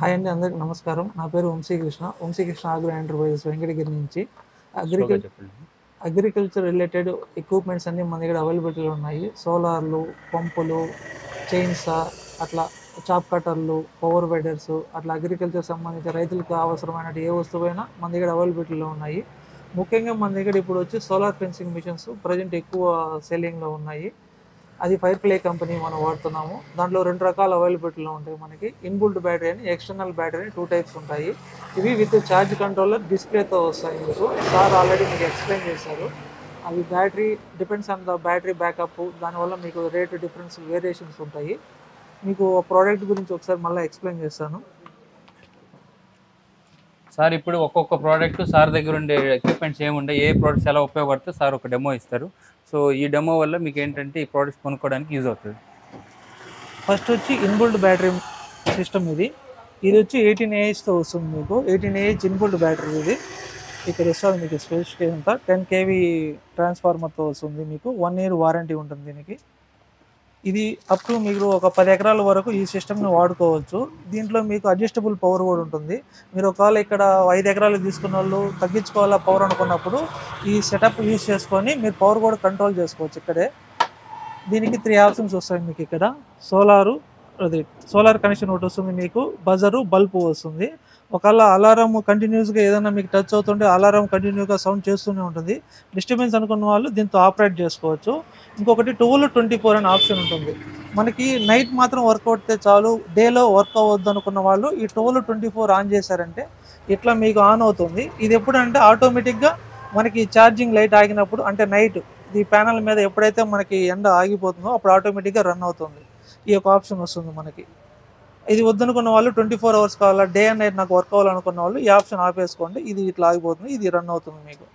Hi అండి అందరికి నమస్కారం. నా పేరు వంశీకృష్ణ. వంశీకృష్ణ ఆగ్రో ఎంటర్ప్రైజెస్ వెంకటగిరి నుంచి. అగ్రికల్ చెప్పండి. అగ్రికల్చర్ రిలేటెడ్ ఎక్విప్మెంట్స్ అన్ని మన దగ్గర అవైలబిలిటీలో ఉన్నాయి. సోలార్లు పంపులు చైన్సా అట్లా చాప్ కట్టర్లు పవర్ వెడర్స్ అట్లా అగ్రికల్చర్ సంబంధించి రైతులకు అవసరమైన ఏ వస్తువైనా మన దగ్గర అవైలబిలిటీలో ఉన్నాయి. ముఖ్యంగా మన దగ్గర ఇప్పుడు వచ్చి సోలార్ ఫెన్సింగ్ మిషన్స్ ప్రజెంట్ ఎక్కువ సెల్లింగ్లో ఉన్నాయి. అది ఫైర్ ప్లే కంపెనీ మనం వాడుతున్నాము. దాంట్లో రెండు రకాల అవైలబిలిటీలో ఉంటాయి మనకి. ఇన్బుల్ట్ బ్యాటరీ అని ఎక్స్టర్నల్ బ్యాటరీ అని టూ టైప్స్ ఉంటాయి. ఇవి విత్ ఛార్జ్ కంట్రోలర్ డిస్ప్లేతో వస్తాయి మీకు. సార్ ఆల్రెడీ మీకు ఎక్స్ప్లెయిన్ చేశారు. అవి battery depends on the battery backup దానివల్ల మీకు రేటు డిఫరెన్స్ వేరియేషన్స్ ఉంటాయి. మీకు ప్రోడక్ట్ గురించి ఒకసారి మళ్ళీ ఎక్స్ప్లెయిన్ చేస్తాను. సార్ ఇప్పుడు ఒక్కొక్క ప్రోడక్ట్ సార్ దగ్గర ఉండే ఎక్విప్మెంట్స్ ఏముండే ఏ ప్రోడక్ట్స్ ఎలా ఉపయోగపడితే సార్ ఒక డెమో ఇస్తారు. సో ఈ డెమో వల్ల మీకు ఏంటంటే ఈ ప్రోడక్ట్స్ కొనుక్కోవడానికి యూజ్ అవుతుంది. ఫస్ట్ వచ్చి ఇన్బుల్డ్ బ్యాటరీ సిస్టమ్ ఇది. ఇది వచ్చి ఎయిటీన్ ఏహెచ్తో వస్తుంది మీకు. ఎయిటీన్ ఏహెచ్ ఇన్బుల్డ్ బ్యాటరీ ఇది. ఇక్కడ వస్తుంది మీకు స్పెసిఫికేషన్ అంతా. టెన్ కేవీ ట్రాన్స్ఫార్మర్తో వస్తుంది మీకు. వన్ ఇయర్ వారంటీ ఉంటుంది దీనికి. ఇది అప్ టు మీరు ఒక పది ఎకరాల వరకు ఈ సిస్టమ్ని వాడుకోవచ్చు. దీంట్లో మీకు అడ్జస్టబుల్ పవర్ కూడా ఉంటుంది. మీరు ఒకవేళ ఇక్కడ ఐదు ఎకరాలు తీసుకున్న వాళ్ళు తగ్గించుకోవాలా పవర్ అనుకున్నప్పుడు ఈ సెటప్ యూస్ చేసుకొని మీరు పవర్ కూడా కంట్రోల్ చేసుకోవచ్చు ఇక్కడే. దీనికి త్రీ ఆప్షన్స్ వస్తాయి మీకు ఇక్కడ. సోలారు అది సోలార్ కనెక్షన్ ఒకటి వస్తుంది మీకు. బజరు బల్బు వస్తుంది. ఒకవేళ అలారం కంటిన్యూస్గా ఏదైనా మీకు టచ్ అవుతుంటే అలారం కంటిన్యూగా సౌండ్ చేస్తూనే ఉంటుంది. డిస్టర్బెన్స్ అనుకున్న వాళ్ళు దీంతో ఆపరేట్ చేసుకోవచ్చు. ఇంకొకటి టూల్ ట్వంటీ ఫోర్ అనే ఆప్షన్ ఉంటుంది. మనకి నైట్ మాత్రం వర్క్ అవుతే చాలు డేలో వర్క్ అవ్వద్దు అనుకున్న వాళ్ళు ఈ టూల్ ట్వంటీ ఫోర్ ఆన్ చేశారంటే ఇట్లా మీకు ఆన్ అవుతుంది. ఇది ఎప్పుడంటే ఆటోమేటిక్గా మనకి ఛార్జింగ్ లైట్ ఆగినప్పుడు అంటే నైట్ ఈ ప్యానల్ మీద ఎప్పుడైతే మనకి ఎండ ఆగిపోతుందో అప్పుడు ఆటోమేటిక్గా రన్ అవుతుంది. ఈ యొక్క ఆప్షన్ వస్తుంది మనకి. ఇది వద్దనుకున్న వాళ్ళు ట్వంటీ ఫోర్ అవర్స్ కావాలా? డే అండ్ నైట్ నాకు వర్క్ అవ్వాలనుకున్న వాళ్ళు ఈ ఆప్షన్ ఆపేసుకోండి. ఇది ఇట్లా ఆగిపోతుంది. ఇది రన్ అవుతుంది మీకు.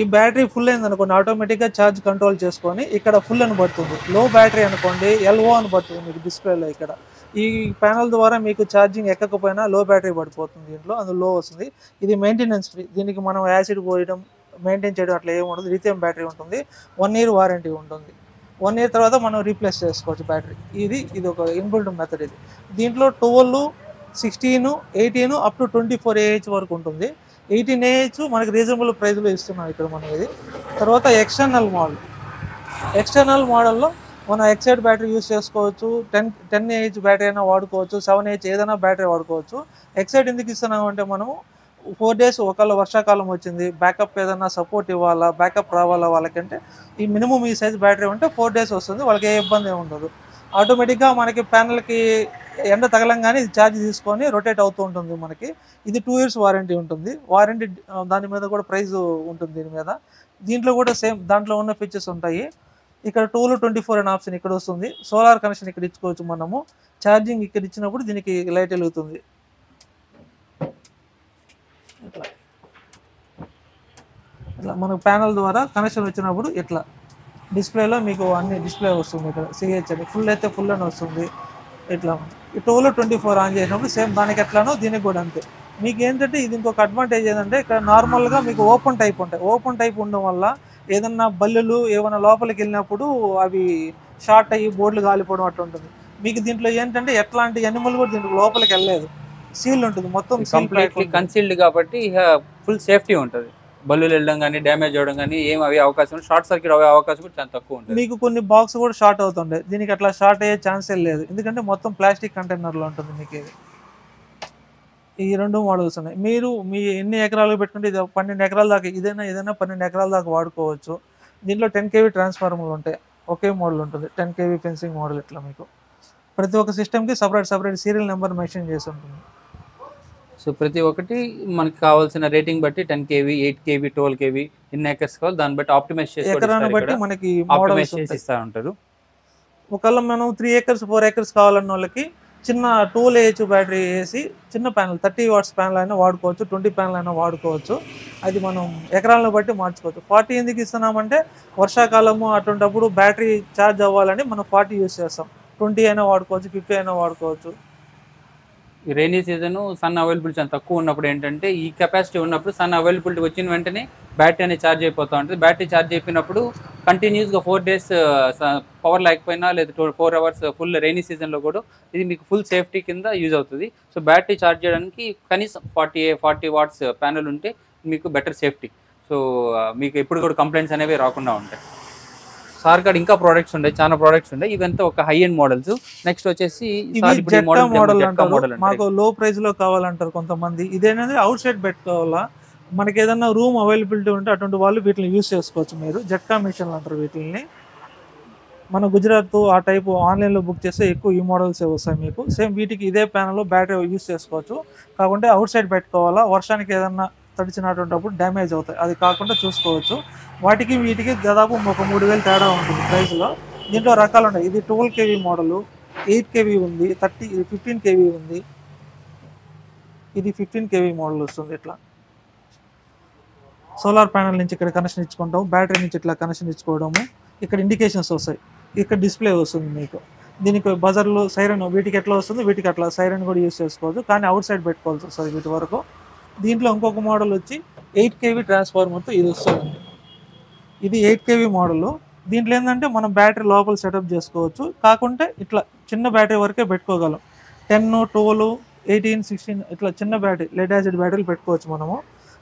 ఈ బ్యాటరీ ఫుల్ అయింది అనుకోండి. ఆటోమేటిక్గా ఛార్జ్ కంట్రోల్ చేసుకొని ఇక్కడ ఫుల్ అని పడుతుంది. లో బ్యాటరీ అనుకోండి. ఎల్ఓ అని పడుతుంది మీకు డిస్ప్లేలో ఇక్కడ. ఈ ప్యానల్ ద్వారా మీకు ఛార్జింగ్ ఎక్కకపోయినా లో బ్యాటరీ పడిపోతుంది దీంట్లో. అందులో లో వస్తుంది. ఇది మెయింటెనెన్స్ ఫ్రీ దీనికి మనం యాసిడ్ పోయడం మెయింటైన్ చేయడం అట్లా ఏమి ఉండదు. లిథియం బ్యాటరీ ఉంటుంది. వన్ ఇయర్ వారంటీ ఉంటుంది. వన్ ఇయర్ తర్వాత మనం రీప్లేస్ చేసుకోవచ్చు బ్యాటరీ ఇది ఇది ఒక ఇన్బుల్డ్ మెథడ్ ఇది. దీంట్లో twelve sixteen eighteen up to twenty four AH వరకు ఉంటుంది. ఎయిటీన్ ఏహెచ్ మనకి రీజనబుల్ ప్రైస్లో ఇస్తున్నాం ఇక్కడ మనం ఇది. తర్వాత ఎక్స్టర్నల్ మోడల్ ఎక్స్టర్నల్ మోడల్లో మనం ఎక్సైడ్ బ్యాటరీ యూస్ చేసుకోవచ్చు. టెన్ టెన్ ఏహెచ్ బ్యాటరీ అయినా వాడుకోవచ్చు. సెవెన్ ఏహెచ్ ఏదైనా బ్యాటరీ వాడుకోవచ్చు. ఎక్సైడ్ ఎందుకు ఇస్తున్నాం అంటే మనము ఫోర్ డేస్ ఒకవేళ వర్షాకాలం వచ్చింది బ్యాకప్ ఏదైనా సపోర్ట్ ఇవ్వాలా బ్యాకప్ రావాలా వాళ్ళకంటే ఈ మినిమం ఈ సైజ్ బ్యాటరీ ఉంటే ఫోర్ డేస్ వస్తుంది వాళ్ళకి ఏ ఇబ్బంది ఉండదు. ఆటోమేటిక్గా మనకి ప్యానల్కి ఎండ తగలంగానే ఇది ఛార్జ్ తీసుకొని రొటేట్ అవుతూ ఉంటుంది మనకి. ఇది టూ ఇయర్స్ వారంటీ ఉంటుంది. వారంటీ దాని మీద కూడా ప్రైస్ ఉంటుంది దీని మీద. దీంట్లో కూడా సేమ్ దాంట్లో ఉన్న ఫీచర్స్ ఉంటాయి. ఇక్కడ టూలు ట్వంటీ ఫోర్ అనే ఆప్షన్ ఇక్కడ వస్తుంది. సోలార్ కనెక్షన్ ఇక్కడ ఇచ్చుకోవచ్చు మనము. ఛార్జింగ్ ఇక్కడ ఇచ్చినప్పుడు దీనికి లైట్ వెలుగుతుంది ఇట్లా ఇట్లా మనకు ప్యానల్ ద్వారా కనెక్షన్ వచ్చినప్పుడు ఇట్లా. డిస్ప్లేలో మీకు అన్ని డిస్ప్లే వస్తుంది ఇక్కడ సిహెచ్ అని. ఫుల్ అయితే ఫుల్ అని వస్తుంది. ఇట్లా. ఈ టోలో ట్వంటీ ఫోర్ ఆన్ చేసినప్పుడు సేమ్ దానికి ఎట్లానో దీనికి కూడా అంతే. మీకు ఏంటంటే ఇది ఇంకొక అడ్వాంటేజ్ ఏంటంటే ఇక్కడ నార్మల్గా మీకు ఓపెన్ టైప్ ఉంటాయి. ఓపెన్ టైప్ ఉండడం వల్ల ఏదన్నా బల్లులు ఏమైనా లోపలికి వెళ్ళినప్పుడు అవి షార్ట్ అయ్యి బోర్డులు కాలిపోవడం అట్లా ఉంటుంది. మీకు దీంట్లో ఏంటంటే ఎట్లాంటి అనిమల్ కూడా దీంట్లో లోపలికి వెళ్ళలేదు. సీల్ ఉంటుంది. మొత్తం కంప్లీట్లీ. కన్సీల్డ్ కాబట్టి ఫుల్ సేఫ్టీ ఉంటుంది. బల్లులు వెళ్ళడం కానీ డ్యామేజ్ అవ్వడం కానీ ఏం అవే అవకాశం షార్ట్ సర్క్యూట్ అయ్యే అవకాశం కూడా చాలా తక్కువ ఉంటుంది. మీకు కొన్ని బాక్స్ కూడా షార్ట్ అవుతుండే. దీనికి అట్లా షార్ట్ అయ్యే ఛాన్సే లేదు. ఎందుకంటే మొత్తం ప్లాస్టిక్ కంటైనర్లో ఉంటుంది మీకు ఇది. ఈ రెండు మోడల్స్ ఉన్నాయి. మీరు మీ ఎన్ని ఎకరాలు పెట్టుకుంటే ఇది పన్నెండు ఎకరాల దాకా ఇదైనా ఏదైనా పన్నెండు ఎకరాల దాకా వాడుకోవచ్చు. దీంట్లో టెన్ కేవీ ట్రాన్స్ఫార్మర్లు ఉంటాయి. ఒకే మోడల్ ఉంటుంది. టెన్ కేవీ ఫెన్సింగ్ మోడల్ ఇట్లా మీకు. ప్రతి ఒక్క సిస్టమ్కి separate separate serial number mention చేసి ఉంటుంది. సో ప్రతి ఒక్కటి మనకి కావాల్సిన రేటింగ్ బట్టి ten KV eight KV twelve KV ఎన్ని ఎకర్స్ కావాలి దాన్ని బట్టి ఆప్టిమైజ్ చేసి మనకి ఆప్టిమైజ్ చేసి ఇస్తా ఉంటారు ఒకవేళ మనం త్రీ ఏకర్స్ ఫోర్ ఏకర్స్ కావాలన్న వాళ్ళకి చిన్న టూల్ ఏహెచ్ బ్యాటరీ వేసి చిన్న ప్యానల్ థర్టీ వాట్స్ ప్యానల్ అయినా వాడుకోవచ్చు ట్వంటీ ప్యానల్ అయినా వాడుకోవచ్చు. అది మనం ఎకరాలను బట్టి మార్చుకోవచ్చు. ఫార్టీ ఎందుకు ఇస్తున్నామంటే వర్షాకాలము అటువంటిప్పుడు బ్యాటరీ ఛార్జ్ అవ్వాలని మనం ఫార్టీ యూస్ చేస్తాం. ట్వంటీ అయినా వాడుకోవచ్చు ఫిఫ్టీ అయినా వాడుకోవచ్చు. రైనీ సీజన్ సన్ అవైలబిలిటీ చాలా తక్కువ ఉన్నప్పుడు ఏంటంటే ఈ కెపాసిటీ ఉన్నప్పుడు సన్ అవైలబిలిటీ వచ్చిన వెంటనే బ్యాటరీ అనేది ఛార్జ్ అయిపోతూ ఉంటుంది. బ్యాటరీ ఛార్జ్ అయిపోయినప్పుడు కంటిన్యూస్గా ఫోర్ డేస్ పవర్ లేకపోయినా లేదా ఫోర్ అవర్స్ ఫుల్ రైనీ సీజన్లో కూడా ఇది మీకు ఫుల్ సేఫ్టీ కింద యూజ్ అవుతుంది. సో బ్యాటరీ ఛార్జ్ చేయడానికి కనీసం ఫార్టీ ఫార్టీ వాట్స్ ప్యానల్ ఉంటే మీకు బెటర్ సేఫ్టీ సో మీకు ఎప్పుడు కూడా కంప్లైంట్స్ అనేవి రాకుండా ఉంటాయి. సార్ కాడ ఇంకా ప్రోడక్ట్స్ ఉన్నాయి చాలా ప్రోడక్ట్స్ ఉన్నాయి ఇవంతా ఒక హై ఎండ్ మోడల్స్ నెక్స్ట్ వచ్చేసి మోడల్ అంటారు. మాకు లో ప్రైస్లో కావాలంటారు కొంతమంది. ఇదేనది అవుట్ సైడ్ పెట్టుకోవాలా మనకి ఏదైనా రూమ్ అవైలబిలిటీ ఉంటే అటువంటి వాళ్ళు వీటిని యూస్ చేసుకోవచ్చు మీరు. జట్కా మిషన్లు అంటారు వీటిని మన గుజరాత్ ఆ టైప్ ఆన్లైన్లో బుక్ చేస్తే ఎక్కువ ఈ మోడల్స్ వస్తాయి మీకు. సేమ్ వీటికి ఇదే ప్యానల్ బ్యాటరీ యూస్ చేసుకోవచ్చు. కాకుంటే అవుట్ సైడ్ పెట్టుకోవాలా వర్షానికి ఏదన్నా తడిచినటువంటిప్పుడు డ్యామేజ్ అవుతాయి. అది కాకుండా చూసుకోవచ్చు. వాటికి వీటికి దాదాపు ఒక మూడు వేలు తేడా ఉంటుంది ప్రైస్లో దీంట్లో రకాలు ఉన్నాయి. ఇది twelve KV model eight KV ఉంది థర్టీ ఫిఫ్టీన్ కేవీ ఉంది. ఇది ఫిఫ్టీన్ కేవీ మోడల్ వస్తుంది ఇట్లా. సోలార్ ప్యానల్ నుంచి ఇక్కడ కనెక్షన్ ఇచ్చుకుంటాం బ్యాటరీ నుంచి ఇట్లా కనెక్షన్ ఇచ్చుకోవడము. ఇక్కడ ఇండికేషన్స్ వస్తాయి. ఇక్కడ డిస్ప్లే వస్తుంది మీకు. దీనికి బజర్లు సైరన్ వీటికి ఎట్లా వస్తుంది? వీటికి అట్లా సైరన్ కూడా యూస్ చేసుకోవచ్చు. కానీ అవుట్ సైడ్ పెట్టుకోవాల్సి వస్తుంది వీటి వరకు. దీంట్లో ఇంకొక మోడల్ వచ్చి ఎయిట్ కేవీ ట్రాన్స్ఫార్మర్తో ఇది వస్తుంది. ఇది ఎయిట్ కేవీ మోడల్ దీంట్లో ఏంటంటే మనం బ్యాటరీ లోపల సెటప్ చేసుకోవచ్చు. కాకుంటే ఇట్లా చిన్న బ్యాటరీ వరకే పెట్టుకోగలం. టెన్ ట్వెల్వ్ ఎయిటీన్ సిక్స్టీన్ ఇట్లా చిన్న బ్యాటరీ లెడ్ యాసిడ్ బ్యాటరీలు పెట్టుకోవచ్చు మనము.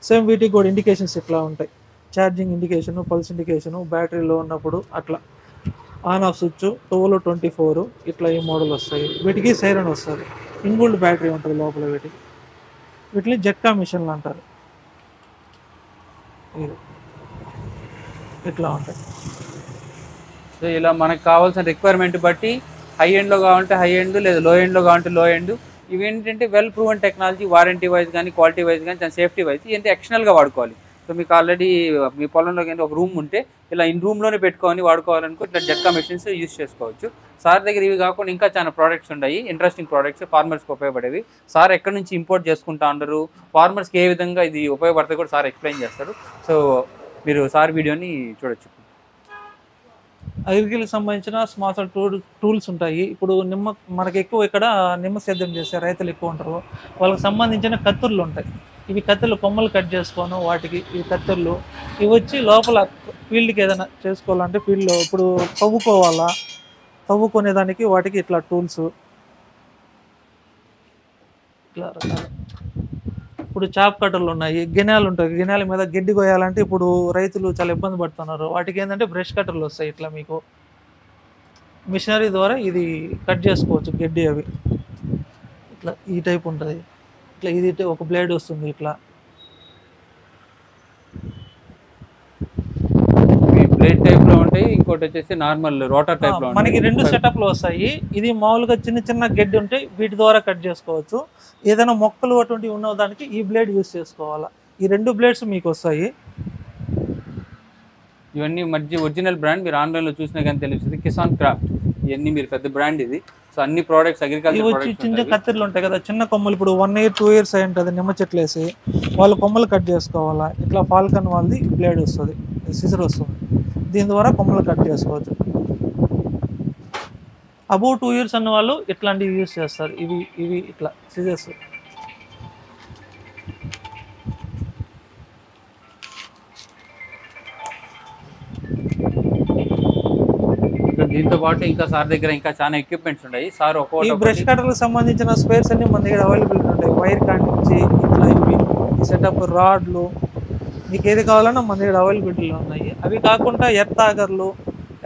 సేమ్ వీటికి కూడా ఇండికేషన్స్ ఇట్లా ఉంటాయి. ఛార్జింగ్ ఇండికేషన్ పల్స్ ఇండికేషన్ బ్యాటరీలో ఉన్నప్పుడు అట్లా. On off switch twelve twenty four ఇట్లా ఈ మోడల్ వస్తాయి. వీటికి సైరన్ వస్తుంది. ఇన్బుల్డ్ బ్యాటరీ ఉంటుంది లోపల వీటికి. వీటిని జట్కా మిషన్లు అంటారు. ఇట్లా ఉంటాయి. సో ఇలా మనకు కావాల్సిన రిక్వైర్మెంట్ బట్టి హై ఎండ్లో కావాలంటే హై ఎండ్ లేదా లో ఎండ్లో కావాలంటే లో ఎండ్ ఇవి ఏంటంటే well proven technology warranty wise కానీ క్వాలిటీ వైజ్ కానీ దాని సేఫ్టీ వైజ్ ఏంటి ఎక్స్టర్నల్గా వాడుకోవాలి. సో మీకు ఆల్రెడీ మీ పొలంలో కానీ ఒక రూమ్ ఉంటే ఇలా ఇన్ రూమ్లోనే పెట్టుకొని వాడుకోవాలనుకో ఇట్లా జట్కా మెషిన్స్ యూస్ చేసుకోవచ్చు. సార్ దగ్గర ఇవి కాకుండా ఇంకా చాలా ప్రోడక్ట్స్ ఉన్నాయి ఇంట్రెస్టింగ్ ప్రోడక్ట్స్ ఫార్మర్స్కి ఉపయోగపడేవి. సార్ ఎక్కడి నుంచి ఇంపోర్ట్ చేసుకుంటా ఉండరు ఫార్మర్స్కి ఏ విధంగా ఇది ఉపయోగపడుతుంది కూడా సార్ ఎక్స్ప్లెయిన్ చేస్తారు. సో మీరు సార్ వీడియోని చూడొచ్చు. అగ్రికల్కి సంబంధించిన స్మార్ట్ టూల్ టూల్స్ ఉంటాయి. ఇప్పుడు నిమ్మ మనకి ఎక్కువ ఇక్కడ నిమ్మ సేద్యం చేసే రైతులు ఎక్కువ ఉంటారు. వాళ్ళకి సంబంధించిన కత్తుర్లు ఉంటాయి. ఇవి కత్తులు కొమ్మలు కట్ చేసుకోను వాటికి ఇవి కత్తుర్లు. ఇవి వచ్చి లోపల ఫీల్డ్కి ఏదైనా చేసుకోవాలంటే ఫీల్డ్లో ఇప్పుడు తవ్వుకోవాలా? తవ్వుకునేదానికి వాటికి ఇట్లా టూల్స్. ఇట్లా రకాలు. ఇప్పుడు చాప్ కట్టర్లు ఉన్నాయి గినాలు ఉంటాయి. గినాల మీద గడ్డి కోయాలంటే ఇప్పుడు రైతులు చాలా ఇబ్బంది పడుతున్నారు. వాటికి ఏంటంటే బ్రష్ కట్టర్లు వస్తాయి ఇట్లా మీకు. మిషనరీ ద్వారా ఇది కట్ చేసుకోవచ్చు గడ్డి అవి. ఇట్లా ఈ టైప్ ఉంటుంది. ఇట్లా ఇది ఒక బ్లేడ్ వస్తుంది ఇట్లా. బ్లేడ్ టైప్లో ఉంటాయి ఇంకోటి వచ్చేసి నార్మల్ రోటర్ టైప్లో మనకి ఉంటాయి. రెండు సెటప్లు వస్తాయి. ఇది మామూలుగా చిన్న చిన్న గడ్డి ఉంటే వీటి ద్వారా కట్ చేసుకోవచ్చు. ఏదైనా మొక్కలు అటువంటివి ఉన్న దానికి ఈ బ్లేడ్ యూస్ చేసుకోవాలా. ఈ రెండు బ్లేడ్స్ మీకు వస్తాయి. ఇవన్నీ మధ్య ఒరిజినల్ బ్రాండ్ మీరు ఆన్లైన్లో చూసినా కానీ తెలుస్తుంది. కిసాన్ క్రాఫ్ట్ ఇవన్నీ మీరు పెద్ద బ్రాండ్ ఇది. సో అన్ని ప్రోడక్ట్స్ అగ్రికల్చర్ వచ్చి చిన్న కత్తిర్లు ఉంటాయి కదా చిన్న కొమ్మలు. ఇప్పుడు వన్ ఇయర్ టూ ఇయర్స్ అయి ఉంటుంది నిమ్మ చెట్లు వేసి. వాళ్ళు కొమ్మలు కట్ చేసుకోవాలా? ఇట్లా ఫాల్కన్ వాళ్ళది బ్లేడ్ వస్తుంది సిజర్ వస్తుంది. దీని ద్వారా కొమ్మలు కట్ చేసుకోవచ్చు. అబౌవ్ టూ ఇయర్స్ అన్న వాళ్ళు ఇట్లాంటివి యూస్ చేస్తారు. ఇవి ఇవి ఇట్లా సిజర్స్ దీంతో పాటు ఇంకా సార్ దగ్గర ఇంకా చాలా ఎక్విప్మెంట్స్ ఉన్నాయి. సార్ ఈ ఒక్కొక్కటి బ్రష్ కట్టర్లకు సంబంధించిన స్పేర్స్ అన్ని మన దగ్గర అవైలబిలిటీ ఉంటాయి. వైర్ కాడి నుంచి ఇట్లా ఇవి సెటప్ రాడ్లు మీకు ఏది కావాలన్నా మన దగ్గర అవైలబిలిటీలో ఉన్నాయి. అవి కాకుండా ఎత్తాగర్లు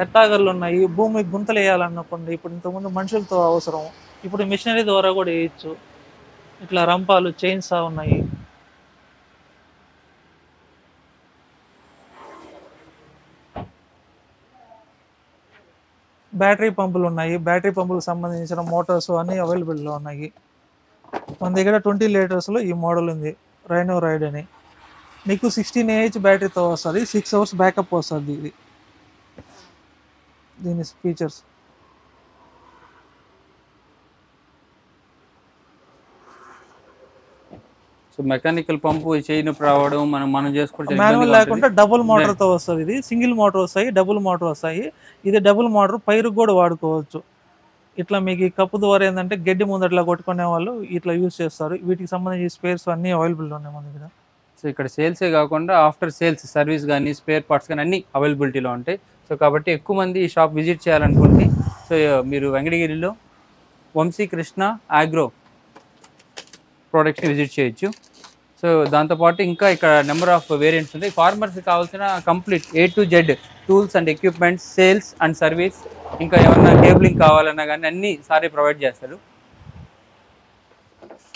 ఎత్తాగర్లు ఉన్నాయి. భూమి గుంతలు వేయాలనుకోండి ఇప్పుడు ఇంతకుముందు మనుషులతో అవసరం. ఇప్పుడు మిషనరీ ద్వారా కూడా వేయచ్చు. ఇట్లా రంపాలు చైన్స్ ఉన్నాయి. బ్యాటరీ పంపులు ఉన్నాయి. బ్యాటరీ పంపులకు సంబంధించిన మోటార్స్ అన్నీ అవైలబుల్లో ఉన్నాయి. మన దగ్గర ట్వంటీ లీటర్స్లో ఈ మోడల్ ఉంది. రైనో రైడ్ అని. మీకు సిక్స్టీన్ ఏహెచ్ బ్యాటరీతో వస్తుంది. సిక్స్ అవర్స్ బ్యాకప్ వస్తుంది ఇది. దీని ఫీచర్స్ సో మెకానికల్ పంపు చేయను రావడం మనం మనం చేసుకుంటే మాన్యువల్ లేకుండా డబుల్ మోటార్తో వస్తుంది ఇది. సింగిల్ మోటార్ వస్తాయి డబుల్ మోటార్ వస్తాయి. ఇది డబుల్ మోటార్ పైరుకు కూడా వాడుకోవచ్చు. ఇట్లా మీకు ఈ కప్పు ద్వారా ఏంటంటే గడ్డి ముందట్లా కొట్టుకునే వాళ్ళు ఇట్లా యూస్ చేస్తారు. వీటికి సంబంధించి స్పేర్స్ అన్నీ అవైలబుల్ ఉన్నాయి మన దగ్గర. సో ఇక్కడ సేల్సే కాకుండా ఆఫ్టర్ సేల్స్ సర్వీస్ కానీ స్పేర్ పార్ట్స్ కానీ అన్ని అవైలబిలిటీలో ఉంటాయి. సో కాబట్టి ఎక్కువ మంది ఈ షాప్ విజిట్ చేయాలనుకుంటే సో మీరు వెంకటగిరిలో వంశీ కృష్ణ ఆగ్రో ప్రోడక్ట్స్ని విజిట్ చేయొచ్చు. సో దాంతోపాటు ఇంకా ఇక్కడ నెంబర్ ఆఫ్ వేరియంట్స్ ఉంటాయి ఫార్మర్స్కి కావాల్సిన complete A to Z tools and equipments sales and service ఇంకా ఏమన్నా కేబులింగ్ కావాలన్నా కానీ అన్నీ సారే ప్రొవైడ్ చేస్తారు.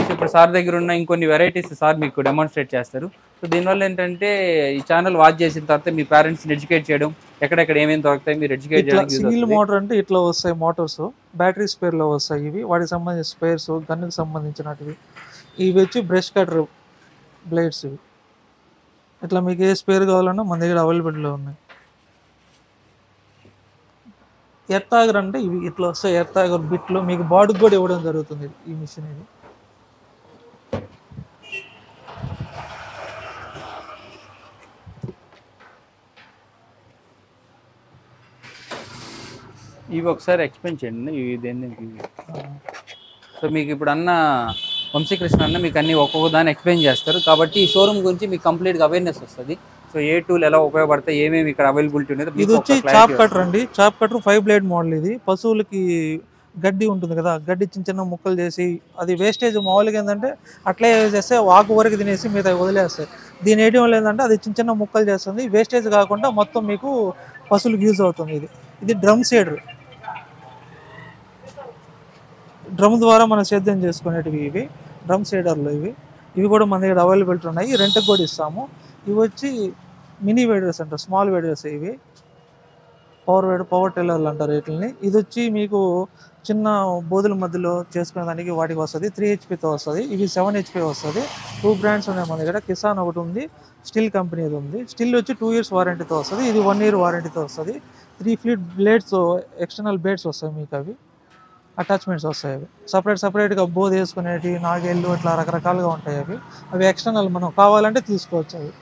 సో ఇప్పుడు సార్ దగ్గర ఉన్న ఇంకొన్ని వెరైటీస్ సార్ మీకు డెమాన్స్ట్రేట్ చేస్తారు. సో దీనివల్ల ఏంటంటే ఈ ఛానల్ వాచ్ చేసిన తర్వాత మీ పేరెంట్స్ని ఎడ్యుకేట్ చేయడం ఎక్కడెక్కడ ఏమేమి దొరుకుతాయి మీరు ఎడ్యుకేట్ use సింగిల్. మోటార్ అంటే ఇట్లా వస్తాయి మోటార్స్ బ్యాటరీ స్పేర్లో వస్తాయి ఇవి. వాటికి సంబంధించిన స్పేర్స్ గన్నుకి సంబంధించినటివి. ఇవి వచ్చి బ్రష్ కటర్ బ్లేడ్స్ ఇవి. ఇట్లా మీకు ఏ స్పేర్ కావాలన్నా మన దగ్గర అవైలబిలిటీలో ఉన్నాయి. ఎర్తాగర్ అంటే ఇవి ఇట్లా వస్తాయి ఎర్తాగర్ బిట్లు మీకు బాడీకి కూడా ఇవ్వడం జరుగుతుంది ఈ మిషన్ ఇది. ఇవి ఒకసారి ఎక్స్ప్లెయిన్ చేయండి ఇవి దేని సో మీకు ఇప్పుడు అన్న వంశీకృష్ణ అన్న మీకు అన్ని ఒక్కొక్క దాన్ని ఎక్స్ప్లెయిన్ చేస్తారు. కాబట్టి ఈ షోరూమ్ గురించి మీకు కంప్లీట్గా అవేర్నెస్ వస్తుంది. సో ఏ టూల్ ఎలా ఉపయోగపడతాయి ఏమేమి ఇక్కడ అవైలబిలిటీ ఉన్నదో ఇది వచ్చి చాప్ కటర్ అండి. Chaff cutter five blade model ఇది. పశువులకి గడ్డి ఉంటుంది కదా గడ్డి చిన్న చిన్న ముక్కలు చేసి అది వేస్టేజ్ మామూలుగా ఏంటంటే అట్లే చేస్తే ఆకు వరకు తినేసి మిగతా వదిలేస్తాయి. దీని వేయడం వల్ల ఏంటంటే అది చిన్న చిన్న ముక్కలు చేస్తుంది. వేస్టేజ్ కాకుండా మొత్తం మీకు పశువులకు యూజ్ అవుతుంది ఇది. ఇది డ్రమ్ సీడర్ డ్రమ్ ద్వారా మనం సేద్యం చేసుకునేటివి ఇవి డ్రమ్ సీడర్లు ఇవి. ఇవి కూడా మన దగ్గర అవైలబిలిటీ ఉన్నాయి. రెంట్కి కూడా ఇస్తాము. ఇవి వచ్చి మినీ వేడర్స్ అంటారు స్మాల్ వేడర్స్ ఇవి. పవర్ వేడ్ పవర్ టెల్లర్లు అంటారు వీటిని ఇది వచ్చి మీకు చిన్న బోధుల మధ్యలో చేసుకునే దానికి వాటికి వస్తుంది. త్రీ హెచ్పితో వస్తుంది. ఇవి సెవెన్ హెచ్పి వస్తుంది. టూ బ్రాండ్స్ ఉన్నాయి మన దగ్గర. కిసాన్ ఒకటి ఉంది స్టీల్ కంపెనీది ఉంది. స్టిల్ వచ్చి టూ ఇయర్స్ వారంటీతో వస్తుంది. ఇది వన్ ఇయర్ వారంటీతో వస్తుంది. Three feet blades external blades వస్తాయి మీకు అవి. అటాచ్మెంట్స్ వస్తాయి అవి. సపరేట్ సపరేట్గా బోధ వేసుకునేవి నాగేళ్ళు ఇట్లా రకరకాలుగా ఉంటాయి అవి. అవి ఎక్స్టర్నల్ మనం కావాలంటే తీసుకోవచ్చు అవి.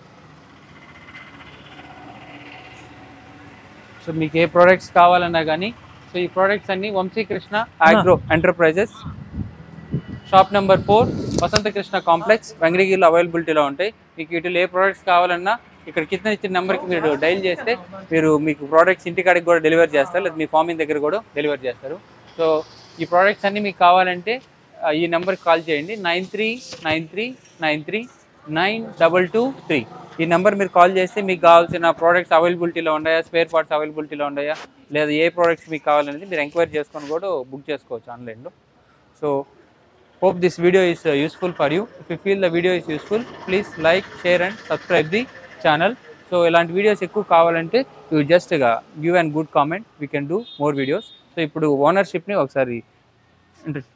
సో మీకు ఏ ప్రోడక్ట్స్ కావాలన్నా కానీ సో ఈ ప్రోడక్ట్స్ అన్ని Vamsikrishna Agro Enterprises shop number four Vasanthakrishna complex వెంకటగిరిలో అవైలబిలిటీలో ఉంటాయి. మీకు వీటిలో ఏ ప్రోడక్ట్స్ కావాలన్నా ఇక్కడ కింద ఇచ్చిన నెంబర్కి మీరు డైల్ చేస్తే మీరు మీకు ప్రోడక్ట్స్ ఇంటికాడికి కూడా డెలివర్ చేస్తారు లేదా మీ ఫార్మింగ్ దగ్గర కూడా డెలివర్ చేస్తారు. సో ఈ ప్రోడక్ట్స్ అన్నీ మీకు కావాలంటే ఈ నెంబర్కి కాల్ చేయండి. Nine three nine three nine three nine double two three. ఈ నెంబర్ మీరు కాల్ చేస్తే మీకు కావాల్సిన ప్రోడక్ట్స్ అవైలబిలిటీలో ఉన్నాయా స్పేర్ పార్ట్స్ అవైలబిలిటీలో ఉన్నాయా లేదా ఏ ప్రోడక్ట్స్ మీకు కావాలనేది మీరు ఎంక్వైరీ చేసుకొని కూడా బుక్ చేసుకోవచ్చు ఆన్లైన్లో so hope this video is useful for you if you feel the video is useful please like share and subscribe the channel so ఇలాంటి వీడియోస్ ఎక్కువ కావాలంటే you just give and good comment we can do more videos so ఇప్పుడు ఓనర్షిప్ని ఒకసారి interest